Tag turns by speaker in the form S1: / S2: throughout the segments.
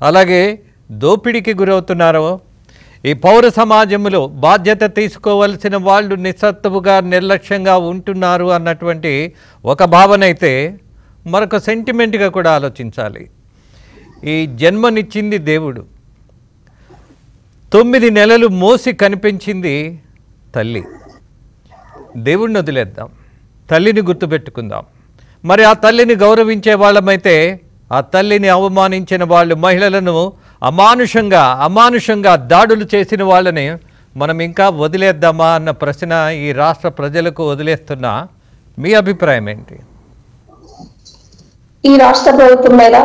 S1: అలాగే దోపిడీకి గురవుతున్నారో ఈ పౌర సమాజంలో బాధ్యత తీసుకోవలసిన వాళ్ళు నిస్సత్తువుగా నిర్లక్ష్యంగా ఉంటున్నారు అన్నటువంటి ఒక భావన అయితే మరొక సెంటిమెంట్గా కూడా ఆలోచించాలి. ఈ జన్మనిచ్చింది దేవుడు. తొమ్మిది నెలలు మోసి కనిపించింది తల్లి. దేవుడిని వదిలేద్దాం. తల్లిని గుర్తుపెట్టుకుందాం. మరి ఆ తల్లిని గౌరవించే వాళ్ళమైతే ఆ తల్లిని అవమానించిన వాళ్ళు మహిళలను అమానుషంగా అమానుషంగా దాడులు చేసిన వాళ్ళని మనం ఇంకా వదిలేద్దామా అన్న ప్రశ్న ఈ రాష్ట్ర ప్రజలకు వదిలేస్తున్నా మీ అభిప్రాయం ఏంటి?
S2: ఈ రాష్ట్ర ప్రభుత్వం మీద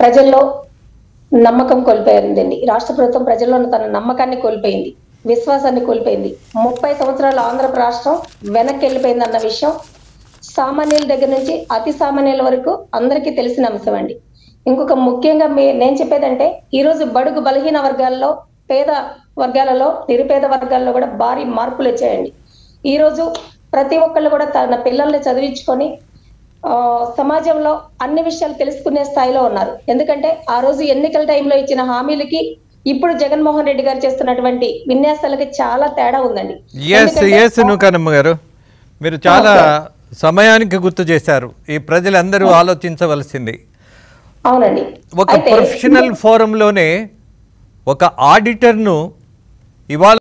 S2: ప్రజల్లో నమ్మకం కోల్పోయిందండి. ఈ రాష్ట్ర ప్రభుత్వం ప్రజల్లో తన నమ్మకాన్ని కోల్పోయింది విశ్వాసాన్ని కోల్పోయింది. ముప్పై సంవత్సరాల ఆంధ్ర రాష్ట్రం వెనక్కి వెళ్ళిపోయింది అన్న విషయం సామాన్యుల దగ్గర నుంచి అతి సామాన్యుల వరకు అందరికీ తెలిసిన అంశం అండి. ఇంకొక ముఖ్యంగా మీ నేను చెప్పేదంటే ఈ రోజు బడుగు బలహీన వర్గాల్లో పేద వర్గాలలో నిరుపేద వర్గాల్లో కూడా భారీ మార్పులు వచ్చాయండి. ఈ రోజు ప్రతి ఒక్కళ్ళు కూడా తన పిల్లల్ని చదివించుకొని ఆ, సమాజంలో అన్ని విషయాలు తెలుసుకునే స్థాయిలో ఉన్నారు. ఎందుకంటే ఆ రోజు ఎన్నికల టైంలో ఇచ్చిన హామీలకి ఇప్పుడు జగన్మోహన్ రెడ్డి గారు చేస్తున్నటువంటి విన్యాసాలకి చాలా తేడా ఉందండి.
S1: గారు. మీరు చాలా సమయానికి గుర్తు చేశారు. ఈ ప్రజలందరూ ఆలోచించవలసింది.
S2: అవునండి.
S1: ఒక ప్రొఫెషనల్ ఫోరంలోనే ఒక ఆడిటర్ను ఇవాళ